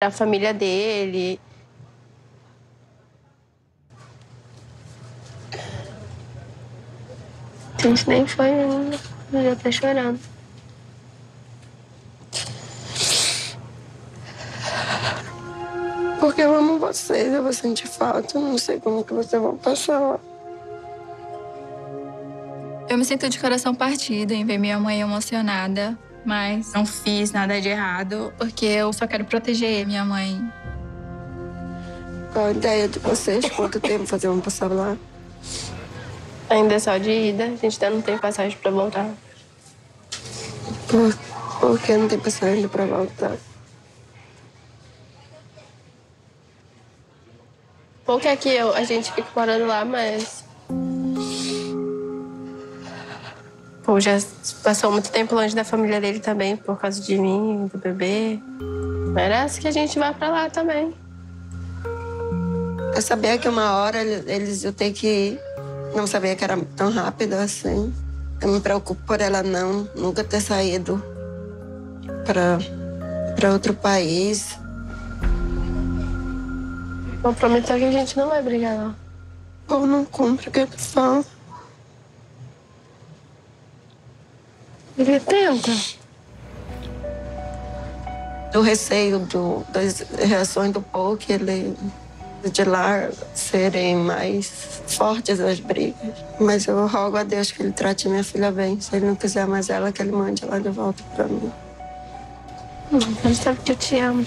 a família dele. A gente nem foi ainda. Já tá chorando. Porque eu amo vocês, eu vou sentir falta. Eu não sei como que vocês vão passar lá. Eu me sinto de coração partido em ver minha mãe emocionada, mas não fiz nada de errado, porque eu só quero proteger minha mãe. Qual a ideia de vocês? Quanto tempo vocês vão passar lá? Ainda é só de ida, a gente ainda não tem passagem pra voltar. Por, por que não tem passagem pra voltar? Pouco é que eu, a gente fica morando lá, mas. Pô, já passou muito tempo longe da família dele também, por causa de mim, do bebê. Merece que a gente vá pra lá também. Eu sabia que uma hora eles iam ter que ir. Não sabia que era tão rápido assim. Eu me preocupo por ela não, nunca ter saído para outro país. Vou prometer que a gente não vai brigar, não. Ou não cumpre o que ele fala. Ele tenta. Do receio do, das reações do Poke, ele de lá serem mais fortes as brigas. Mas eu rogo a Deus que ele trate minha filha bem. Se ele não quiser mais ela, que ele mande ela de volta para mim. Ele sabe que eu te amo.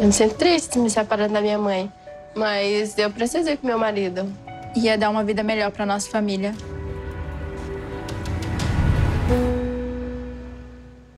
Eu me sinto triste me separando da minha mãe. Mas eu precisei com meu marido. Ia dar uma vida melhor para nossa família.